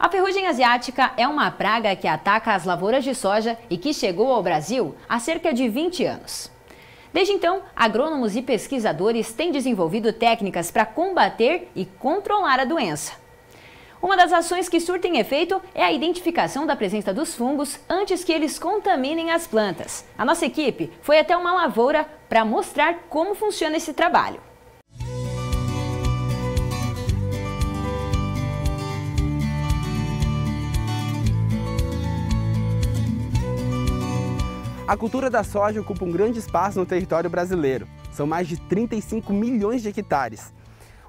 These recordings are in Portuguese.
A ferrugem asiática é uma praga que ataca as lavouras de soja e que chegou ao Brasil há cerca de 20 anos. Desde então, agrônomos e pesquisadores têm desenvolvido técnicas para combater e controlar a doença. Uma das ações que surtem efeito é a identificação da presença dos fungos antes que eles contaminem as plantas. A nossa equipe foi até uma lavoura para mostrar como funciona esse trabalho. A cultura da soja ocupa um grande espaço no território brasileiro. São mais de 35 milhões de hectares.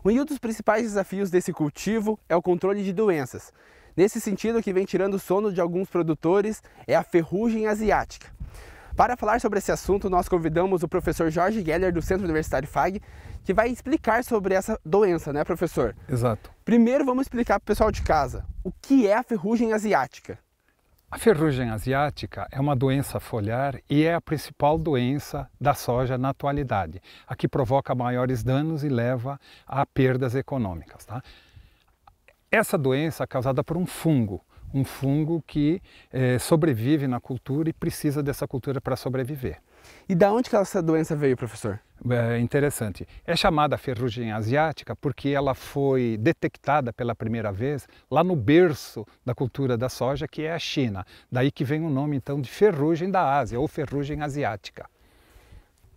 Um dos principais desafios desse cultivo é o controle de doenças. Nesse sentido, o que vem tirando o sono de alguns produtores é a ferrugem asiática. Para falar sobre esse assunto, nós convidamos o professor Jorge Geller, do Centro Universitário FAG, que vai explicar sobre essa doença, né, professor? Exato. Primeiro, vamos explicar para o pessoal de casa o que é a ferrugem asiática. A ferrugem asiática é uma doença foliar e é a principal doença da soja na atualidade, a que provoca maiores danos e leva a perdas econômicas. Tá? Essa doença é causada por um fungo, um fungo que eh, sobrevive na cultura e precisa dessa cultura para sobreviver. E da onde que essa doença veio, professor? É interessante. É chamada ferrugem asiática porque ela foi detectada pela primeira vez lá no berço da cultura da soja, que é a China. Daí que vem o nome então de ferrugem da Ásia ou ferrugem asiática.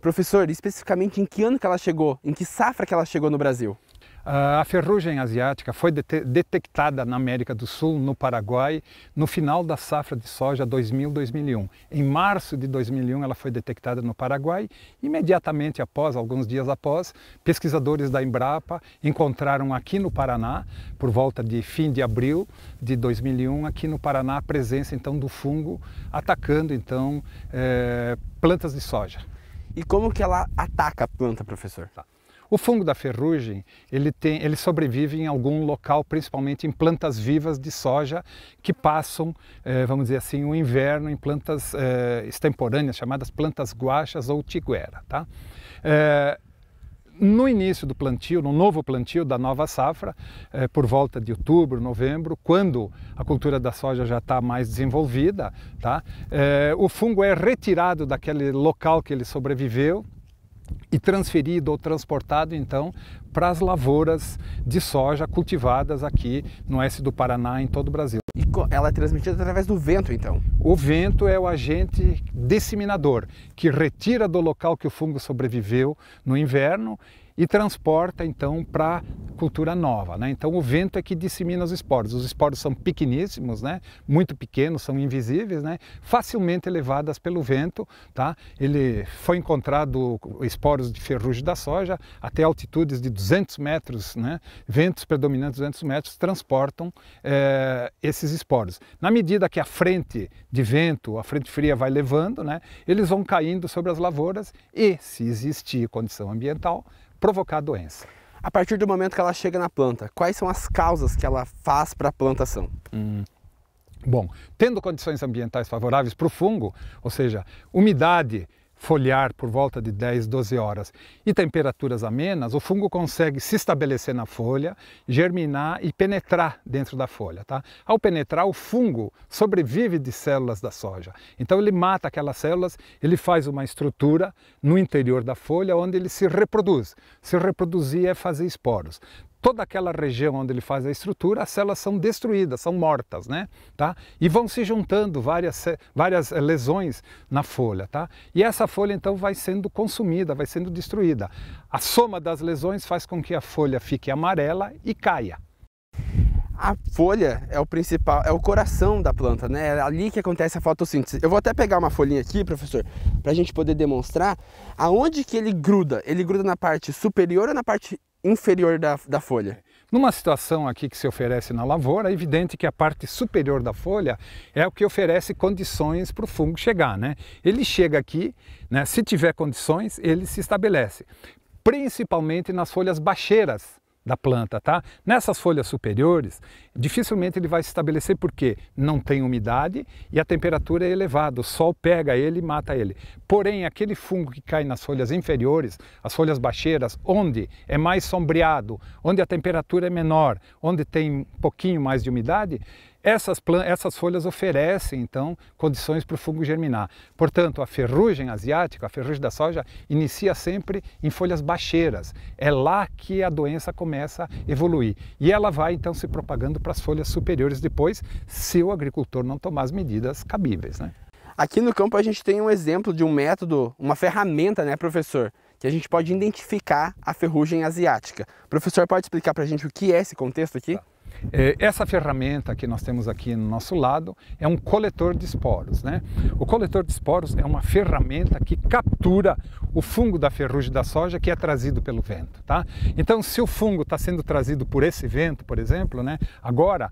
Professor, especificamente em que ano que ela chegou? Em que safra que ela chegou no Brasil? A ferrugem asiática foi detectada na América do Sul, no Paraguai, no final da safra de soja 2000-2001. Em março de 2001 ela foi detectada no Paraguai. Imediatamente após, alguns dias após, pesquisadores da Embrapa encontraram aqui no Paraná, por volta de fim de abril de 2001, aqui no Paraná a presença então do fungo atacando então eh, plantas de soja. E como que ela ataca a planta, professor? Tá. O fungo da ferrugem, ele, tem, ele sobrevive em algum local, principalmente em plantas vivas de soja que passam, eh, vamos dizer assim, o inverno em plantas eh, extemporâneas, chamadas plantas guachas ou tiguera. Tá? Eh, no início do plantio, no novo plantio da nova safra, eh, por volta de outubro, novembro, quando a cultura da soja já está mais desenvolvida, tá? Eh, o fungo é retirado daquele local que ele sobreviveu, e transferido ou transportado então para as lavouras de soja cultivadas aqui no oeste do Paraná, em todo o Brasil. E ela é transmitida através do vento, então? O vento é o agente disseminador que retira do local que o fungo sobreviveu no inverno e transporta então para cultura nova. Né? Então o vento é que dissemina os esporos. Os esporos são pequeníssimos, né? muito pequenos, são invisíveis, né? facilmente levadas pelo vento. Tá? Ele foi encontrado esporos de ferrugem da soja até altitudes de 200 metros, né? ventos predominantes de 200 metros transportam é, esses esporos. Na medida que a frente de vento, a frente fria vai levando, né? eles vão caindo sobre as lavouras e, se existir condição ambiental, provocar a doença. A partir do momento que ela chega na planta, quais são as causas que ela faz para a plantação? Hum. Bom, tendo condições ambientais favoráveis para o fungo, ou seja, umidade, foliar por volta de 10, 12 horas e temperaturas amenas, o fungo consegue se estabelecer na folha, germinar e penetrar dentro da folha. Tá? Ao penetrar, o fungo sobrevive de células da soja. Então ele mata aquelas células, ele faz uma estrutura no interior da folha onde ele se reproduz. Se reproduzir é fazer esporos toda aquela região onde ele faz a estrutura, as células são destruídas, são mortas, né? Tá? E vão se juntando várias, várias eh, lesões na folha, tá? E essa folha então vai sendo consumida, vai sendo destruída. A soma das lesões faz com que a folha fique amarela e caia. A folha é o principal, é o coração da planta, né? É ali que acontece a fotossíntese. Eu vou até pegar uma folhinha aqui, professor, para a gente poder demonstrar aonde que ele gruda. Ele gruda na parte superior ou na parte inferior da, da folha. Numa situação aqui que se oferece na lavoura, é evidente que a parte superior da folha é o que oferece condições para o fungo chegar. Né? Ele chega aqui, né? se tiver condições, ele se estabelece, principalmente nas folhas baixeiras da planta, tá? Nessas folhas superiores, dificilmente ele vai se estabelecer porque não tem umidade e a temperatura é elevada, o sol pega ele e mata ele. Porém, aquele fungo que cai nas folhas inferiores, as folhas baixeiras, onde é mais sombreado, onde a temperatura é menor, onde tem um pouquinho mais de umidade, essas, essas folhas oferecem, então, condições para o fungo germinar. Portanto, a ferrugem asiática, a ferrugem da soja, inicia sempre em folhas baixeiras. É lá que a doença começa a evoluir. E ela vai, então, se propagando para as folhas superiores depois, se o agricultor não tomar as medidas cabíveis. Né? Aqui no campo a gente tem um exemplo de um método, uma ferramenta, né, professor? Que a gente pode identificar a ferrugem asiática. O professor pode explicar para a gente o que é esse contexto aqui? Tá. É, essa ferramenta que nós temos aqui no nosso lado é um coletor de esporos. Né? O coletor de esporos é uma ferramenta que captura o fungo da ferrugem da soja que é trazido pelo vento. Tá? Então, se o fungo está sendo trazido por esse vento, por exemplo, né, agora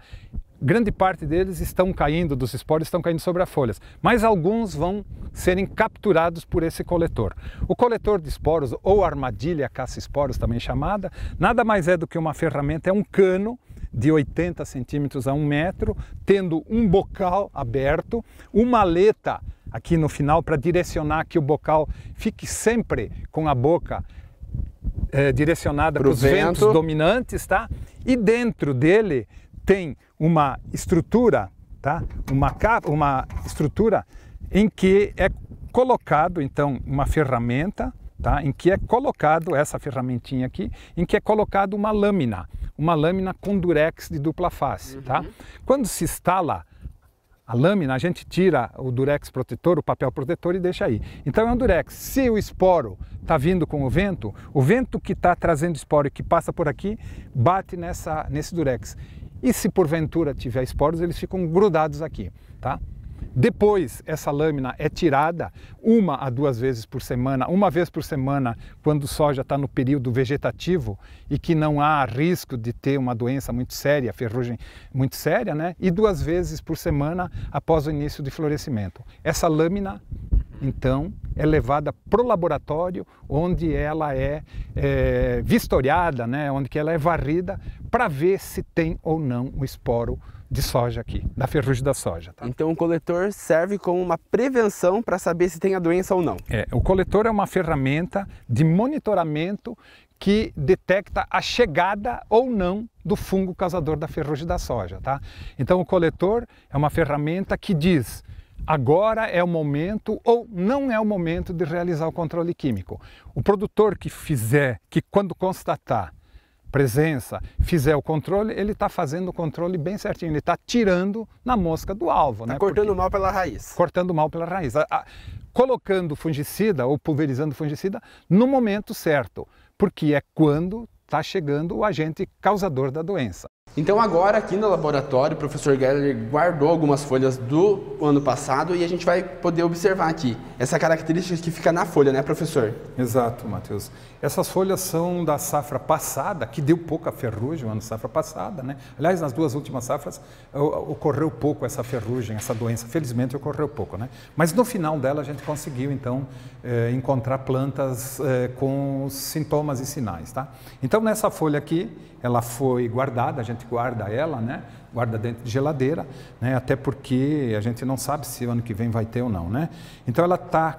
grande parte deles estão caindo, dos esporos estão caindo sobre as folhas, mas alguns vão serem capturados por esse coletor. O coletor de esporos, ou armadilha caça-esporos também chamada, nada mais é do que uma ferramenta, é um cano de 80 centímetros a um metro, tendo um bocal aberto, uma maleta aqui no final para direcionar que o bocal fique sempre com a boca é, direcionada para os ventos dominantes, tá? E dentro dele tem uma estrutura, tá? Uma, uma estrutura em que é colocado então uma ferramenta, tá? Em que é colocado essa ferramentinha aqui, em que é colocado uma lâmina uma lâmina com durex de dupla face. Tá? Uhum. Tá? Quando se instala a lâmina, a gente tira o durex protetor, o papel protetor e deixa aí. Então é um durex. Se o esporo está vindo com o vento, o vento que está trazendo esporo e que passa por aqui bate nessa, nesse durex. E se porventura tiver esporos, eles ficam grudados aqui. Tá? Depois, essa lâmina é tirada uma a duas vezes por semana, uma vez por semana, quando o soja está no período vegetativo e que não há risco de ter uma doença muito séria, ferrugem muito séria, né? E duas vezes por semana após o início de florescimento. Essa lâmina, então, é levada para o laboratório, onde ela é, é vistoriada, né? onde que ela é varrida, para ver se tem ou não o esporo de soja aqui, da ferrugem da soja. Tá? Então o coletor serve como uma prevenção para saber se tem a doença ou não. É, o coletor é uma ferramenta de monitoramento que detecta a chegada ou não do fungo causador da ferrugem da soja. Tá? Então o coletor é uma ferramenta que diz agora é o momento ou não é o momento de realizar o controle químico. O produtor que fizer, que quando constatar presença, fizer o controle, ele está fazendo o controle bem certinho, ele está tirando na mosca do alvo. Está né? cortando Porque, mal pela raiz. Cortando mal pela raiz. A, a, colocando fungicida ou pulverizando fungicida no momento certo, porque é quando está chegando o agente causador da doença. Então agora aqui no laboratório o professor Geller guardou algumas folhas do ano passado e a gente vai poder observar aqui essa característica que fica na folha, né professor? Exato, Matheus. Essas folhas são da safra passada, que deu pouca ferrugem, ano safra passada, né? Aliás, nas duas últimas safras ocorreu pouco essa ferrugem, essa doença, felizmente ocorreu pouco, né? Mas no final dela a gente conseguiu então eh, encontrar plantas eh, com sintomas e sinais, tá? Então nessa folha aqui, ela foi guardada, a gente guarda ela, né? guarda dentro de geladeira, né? até porque a gente não sabe se ano que vem vai ter ou não. Né? Então ela está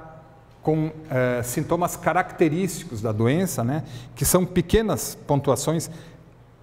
com é, sintomas característicos da doença, né? que são pequenas pontuações.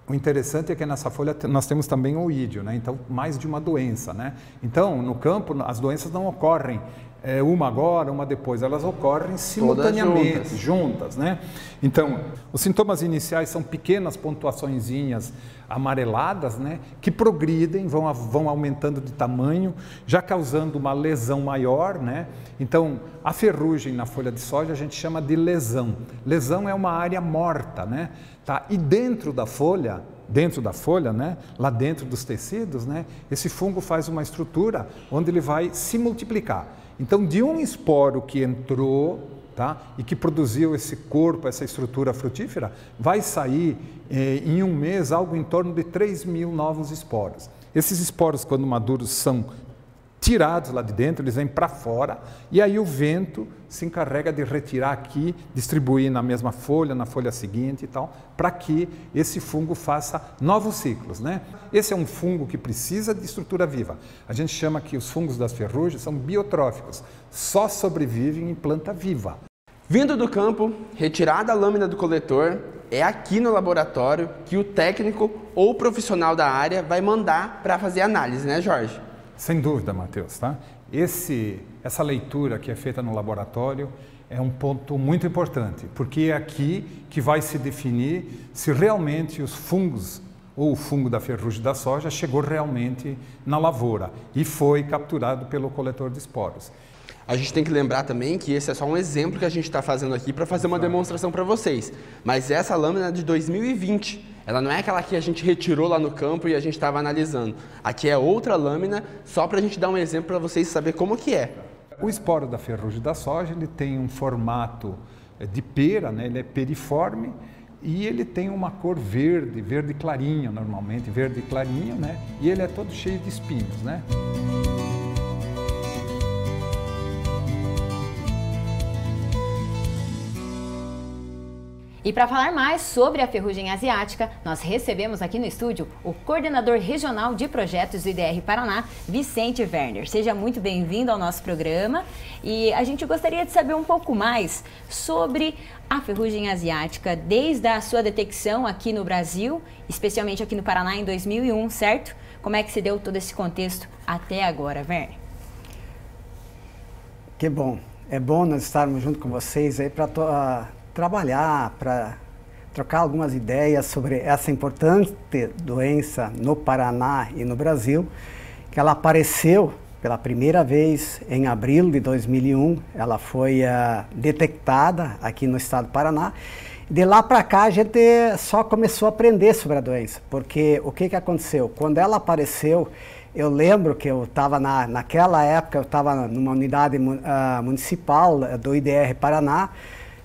O interessante é que nessa folha nós temos também o ídio, né? então mais de uma doença. Né? Então, no campo, as doenças não ocorrem é, uma agora, uma depois, elas ocorrem simultaneamente, juntas. juntas. né? Então, os sintomas iniciais são pequenas pontuaçõezinhas amareladas, né, que progridem, vão, vão aumentando de tamanho, já causando uma lesão maior, né? Então, a ferrugem na folha de soja a gente chama de lesão. Lesão é uma área morta, né? Tá? E dentro da folha, dentro da folha, né, lá dentro dos tecidos, né, esse fungo faz uma estrutura onde ele vai se multiplicar. Então, de um esporo que entrou tá, e que produziu esse corpo, essa estrutura frutífera, vai sair eh, em um mês algo em torno de 3 mil novos esporos. Esses esporos, quando maduros, são tirados lá de dentro, eles vêm para fora e aí o vento se encarrega de retirar aqui, distribuir na mesma folha, na folha seguinte e tal, para que esse fungo faça novos ciclos. Né? Esse é um fungo que precisa de estrutura viva. A gente chama que os fungos das ferrugens são biotróficos, só sobrevivem em planta viva. Vindo do campo, retirada a lâmina do coletor, é aqui no laboratório que o técnico ou profissional da área vai mandar para fazer análise, né, Jorge? Sem dúvida, Matheus. Tá? Esse, essa leitura que é feita no laboratório é um ponto muito importante, porque é aqui que vai se definir se realmente os fungos ou o fungo da ferrugem da soja chegou realmente na lavoura e foi capturado pelo coletor de esporos. A gente tem que lembrar também que esse é só um exemplo que a gente está fazendo aqui para fazer uma demonstração para vocês. Mas essa lâmina é de 2020. Ela não é aquela que a gente retirou lá no campo e a gente estava analisando. Aqui é outra lâmina, só para a gente dar um exemplo para vocês saberem como que é. O esporo da ferrugem da soja ele tem um formato eh, de pera, né? ele é periforme e ele tem uma cor verde, verde clarinho normalmente, verde clarinho, né? e ele é todo cheio de espinhos. Né? E para falar mais sobre a ferrugem asiática, nós recebemos aqui no estúdio o coordenador regional de projetos do IDR Paraná, Vicente Werner. Seja muito bem-vindo ao nosso programa e a gente gostaria de saber um pouco mais sobre a ferrugem asiática desde a sua detecção aqui no Brasil, especialmente aqui no Paraná em 2001, certo? Como é que se deu todo esse contexto até agora, Werner? Que bom. É bom nós estarmos junto com vocês aí para trabalhar, para trocar algumas ideias sobre essa importante doença no Paraná e no Brasil, que ela apareceu pela primeira vez em abril de 2001, ela foi uh, detectada aqui no estado do Paraná. De lá para cá a gente só começou a aprender sobre a doença, porque o que, que aconteceu? Quando ela apareceu, eu lembro que eu estava na, naquela época, eu estava numa unidade uh, municipal eh, do IDR Paraná,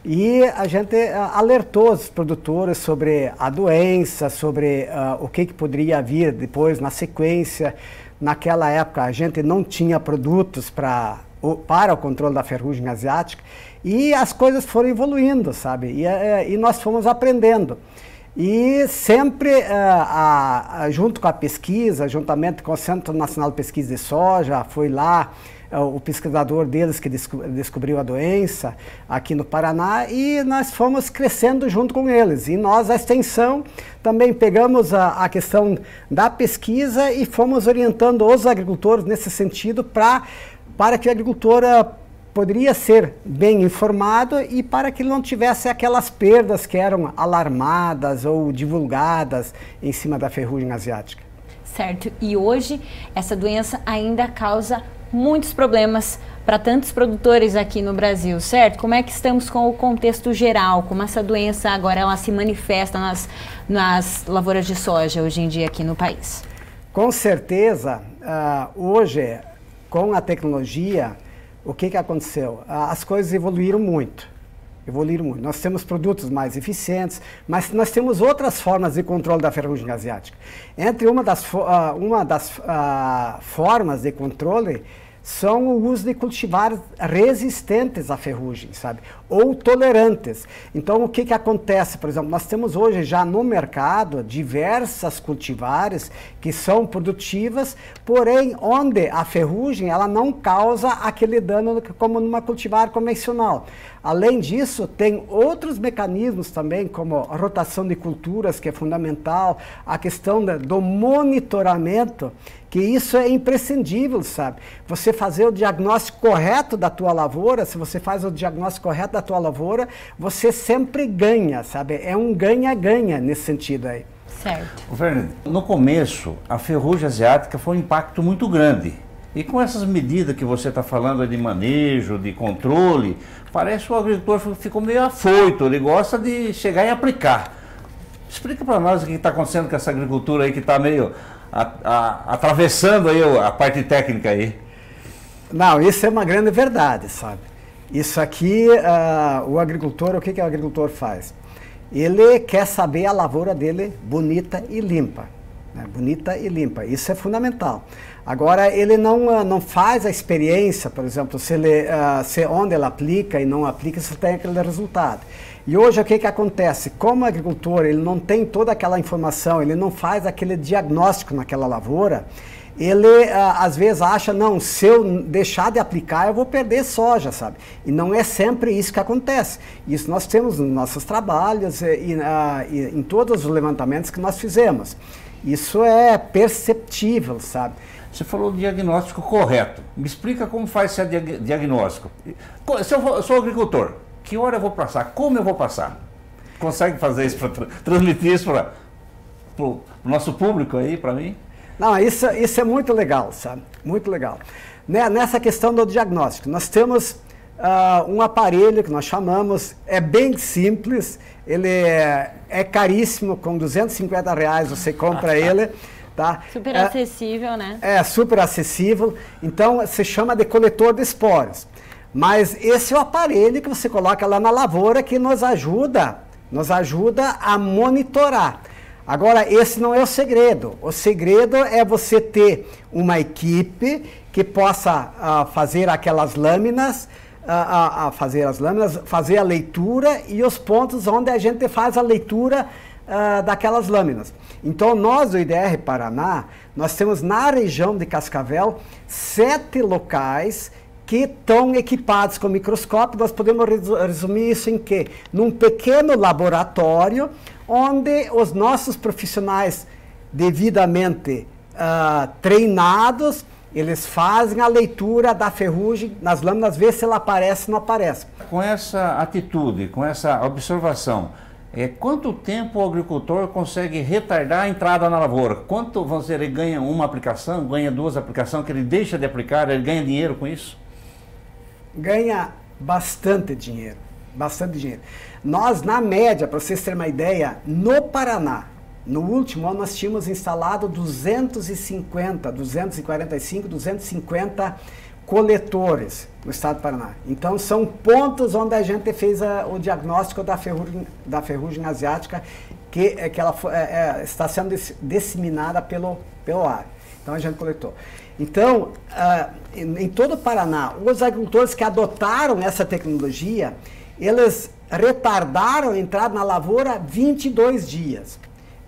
e a gente uh, alertou os produtores sobre a doença, sobre uh, o que, que poderia vir depois na sequência. Naquela época a gente não tinha produtos pra, o, para o controle da ferrugem asiática e as coisas foram evoluindo, sabe? E, uh, e nós fomos aprendendo. E sempre, a, junto com a pesquisa, juntamente com o Centro Nacional de Pesquisa de Soja, fui lá o pesquisador deles que descobriu a doença aqui no Paraná e nós fomos crescendo junto com eles. E nós, a extensão, também pegamos a, a questão da pesquisa e fomos orientando os agricultores nesse sentido pra, para que o agricultor ah, poderia ser bem informado e para que não tivesse aquelas perdas que eram alarmadas ou divulgadas em cima da ferrugem asiática. Certo. E hoje essa doença ainda causa muitos problemas para tantos produtores aqui no Brasil, certo? Como é que estamos com o contexto geral? Como essa doença agora ela se manifesta nas, nas lavouras de soja hoje em dia aqui no país? Com certeza, uh, hoje, com a tecnologia, o que, que aconteceu? Uh, as coisas evoluíram muito. Evoluíram muito. Nós temos produtos mais eficientes, mas nós temos outras formas de controle da ferrugem asiática. Entre uma das, uh, uma das formas de controle são o uso de cultivares resistentes à ferrugem, sabe? Ou tolerantes. Então, o que, que acontece? Por exemplo, nós temos hoje já no mercado diversas cultivares que são produtivas, porém, onde a ferrugem ela não causa aquele dano como numa cultivar convencional. Além disso, tem outros mecanismos também, como a rotação de culturas, que é fundamental, a questão do monitoramento, que isso é imprescindível, sabe? Você fazer o diagnóstico correto da tua lavoura, se você faz o diagnóstico correto da tua lavoura, você sempre ganha, sabe? É um ganha-ganha nesse sentido aí. Certo. Fernando, no começo, a ferrugem asiática foi um impacto muito grande. E com essas medidas que você está falando de manejo, de controle, parece que o agricultor ficou meio afoito, ele gosta de chegar e aplicar. Explica para nós o que está acontecendo com essa agricultura aí que está meio a, a, atravessando aí a parte técnica aí. Não, isso é uma grande verdade, sabe? Isso aqui, uh, o agricultor, o que, que o agricultor faz? Ele quer saber a lavoura dele bonita e limpa. né? bonita e limpa. Isso é fundamental. Agora, ele não, não faz a experiência, por exemplo, se, ele, uh, se onde ele aplica e não aplica, se tem aquele resultado. E hoje o que, que acontece? Como agricultor ele não tem toda aquela informação, ele não faz aquele diagnóstico naquela lavoura, ele uh, às vezes acha, não, se eu deixar de aplicar, eu vou perder soja, sabe? E não é sempre isso que acontece. Isso nós temos nos nossos trabalhos e, e em todos os levantamentos que nós fizemos. Isso é perceptível, sabe? Você falou diagnóstico correto. Me explica como faz esse diagnóstico. Se eu, for, eu sou agricultor, que hora eu vou passar? Como eu vou passar? Consegue fazer isso para tra transmitir isso para o nosso público aí, para mim? Não, isso, isso é muito legal, sabe? Muito legal. Né, nessa questão do diagnóstico, nós temos uh, um aparelho que nós chamamos, é bem simples, ele é, é caríssimo, com 250 reais você compra ele. Tá? Super é, acessível, né? É, super acessível. Então, se chama de coletor de esporos. Mas esse é o aparelho que você coloca lá na lavoura que nos ajuda, nos ajuda a monitorar. Agora, esse não é o segredo. O segredo é você ter uma equipe que possa uh, fazer aquelas lâminas, uh, uh, fazer as lâminas, fazer a leitura e os pontos onde a gente faz a leitura daquelas lâminas. Então, nós do IDR Paraná, nós temos na região de Cascavel sete locais que estão equipados com microscópio. Nós podemos resumir isso em que? Num pequeno laboratório, onde os nossos profissionais devidamente uh, treinados, eles fazem a leitura da ferrugem nas lâminas, ver se ela aparece ou não aparece. Com essa atitude, com essa observação, é, quanto tempo o agricultor consegue retardar a entrada na lavoura? Quanto você ele ganha uma aplicação, ganha duas aplicações, que ele deixa de aplicar, ele ganha dinheiro com isso? Ganha bastante dinheiro, bastante dinheiro. Nós, na média, para vocês terem uma ideia, no Paraná, no último ano nós tínhamos instalado 250, 245, 250 coletores no estado do Paraná. Então, são pontos onde a gente fez a, o diagnóstico da ferrugem, da ferrugem asiática, que, é, que ela é, é, está sendo disseminada pelo, pelo ar. Então, a gente coletou. Então, uh, em, em todo o Paraná, os agricultores que adotaram essa tecnologia, eles retardaram a entrada na lavoura 22 dias.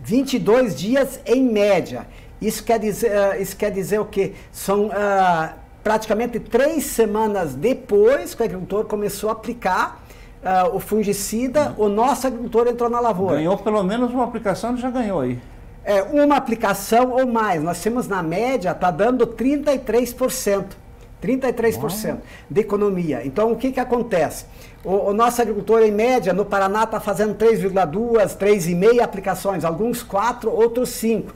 22 dias em média. Isso quer dizer, uh, isso quer dizer o quê? São uh, praticamente três semanas depois que o agricultor começou a aplicar uh, o fungicida, uhum. o nosso agricultor entrou na lavoura. Ganhou pelo menos uma aplicação, já ganhou aí. É, uma aplicação ou mais. Nós temos na média, está dando 33%. 33% Uau. de economia. Então, o que, que acontece? O, o nosso agricultor, em média, no Paraná, está fazendo 3,2, 3,5 aplicações, alguns 4, outros 5.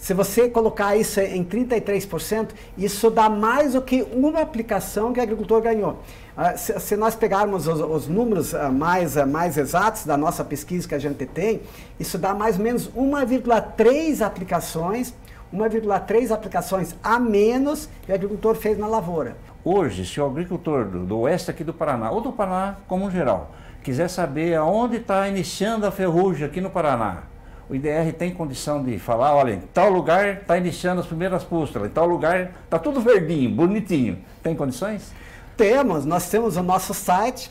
Se você colocar isso em 33%, isso dá mais do que uma aplicação que o agricultor ganhou. Ah, se, nós pegarmos os, os números ah, mais, ah, mais exatos da nossa pesquisa que a gente tem, isso dá mais ou menos 1,3 aplicações, 1,3 aplicações a menos que o agricultor fez na lavoura. Hoje, se o agricultor do, do oeste aqui do Paraná, ou do Paraná como geral, quiser saber aonde está iniciando a ferrugem aqui no Paraná, o IDR tem condição de falar, olha, em tal lugar está iniciando as primeiras pústulas, em tal lugar está tudo verdinho, bonitinho. Tem condições? Temos, nós temos o nosso site,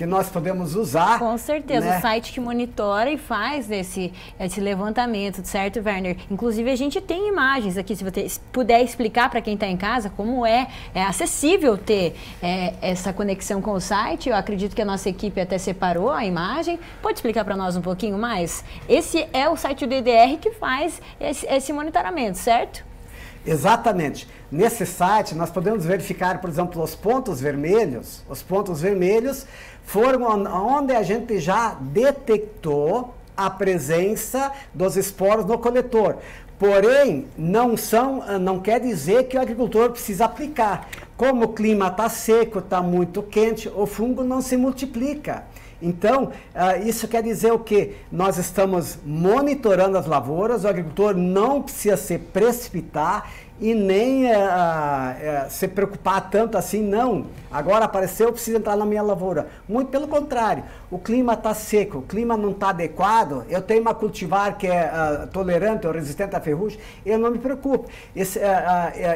que nós podemos usar. Com certeza, né? o site que monitora e faz esse, esse levantamento, certo, Werner? Inclusive, a gente tem imagens aqui, se você puder explicar para quem está em casa como é, é acessível ter é, essa conexão com o site. Eu acredito que a nossa equipe até separou a imagem. Pode explicar para nós um pouquinho mais? Esse é o site do DDR que faz esse, esse monitoramento, certo? Exatamente. Nesse site, nós podemos verificar, por exemplo, os pontos vermelhos. Os pontos vermelhos foram onde a gente já detectou a presença dos esporos no coletor. Porém, não são, não quer dizer que o agricultor precisa aplicar. Como o clima está seco, está muito quente, o fungo não se multiplica. Então, uh, isso quer dizer o quê? Nós estamos monitorando as lavouras, o agricultor não precisa se precipitar e nem uh, uh, se preocupar tanto assim, não. Agora apareceu, eu preciso entrar na minha lavoura. Muito pelo contrário, o clima está seco, o clima não está adequado, eu tenho uma cultivar que é uh, tolerante ou resistente à ferrugem, eu não me preocupo. Esse,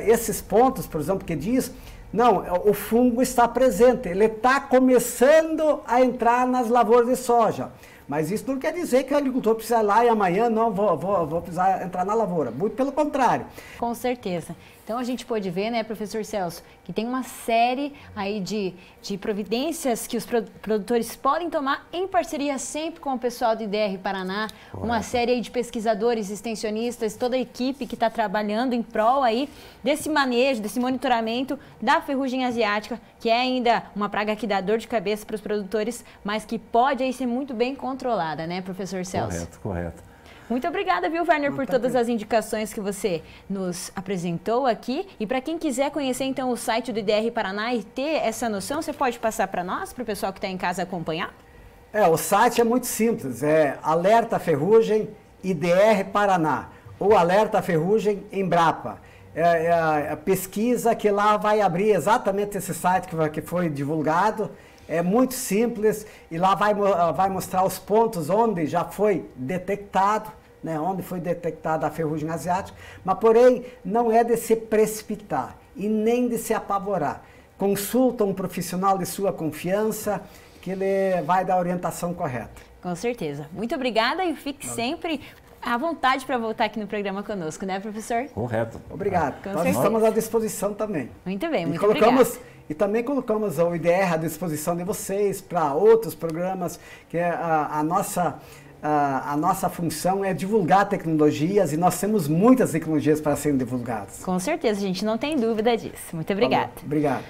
esses pontos, por exemplo, que diz, não, o fungo está presente, ele está começando a entrar nas lavouras de soja. Mas isso não quer dizer que o agricultor precisa ir lá e amanhã não vou, vou, vou precisar entrar na lavoura. Muito pelo contrário. Com certeza. Então a gente pode ver, né, professor Celso, que tem uma série aí de, de providências que os produtores podem tomar em parceria sempre com o pessoal do IDR Paraná, Correto. uma série aí de pesquisadores, extensionistas, toda a equipe que está trabalhando em prol aí desse manejo, desse monitoramento da ferrugem asiática, que é ainda uma praga que dá dor de cabeça para os produtores, mas que pode aí ser muito bem controlada, né, professor Celso? Correto, correto. Muito obrigada, viu, Werner, por todas as indicações que você nos apresentou aqui. E para quem quiser conhecer, então, o site do IDR Paraná e ter essa noção, você pode passar para nós, para o pessoal que está em casa acompanhar? É, o site é muito simples, é Alerta Ferrugem IDR Paraná, ou Alerta Ferrugem Embrapa. É, é, a pesquisa que lá vai abrir exatamente esse site que, que foi divulgado é muito simples e lá vai, ah, vai mostrar os pontos onde já foi detectado, né, onde foi detectada a ferrugem asiática, mas porém não é de se precipitar e nem de se apavorar. Consulta um profissional de sua confiança que ele vai dar a orientação correta. Com certeza. Muito obrigada e fique sempre à vontade para voltar aqui no programa conosco, né, professor? Correto. Obrigado. Com Nós certeza. estamos à disposição também. Muito bem, muito e colocamos, obrigado. E também colocamos o IDR à disposição de vocês para outros programas, que é a, a nossa a, a, nossa função é divulgar tecnologias e nós temos muitas tecnologias para serem divulgadas. Com certeza, a gente não tem dúvida disso. Muito obrigada. Obrigado.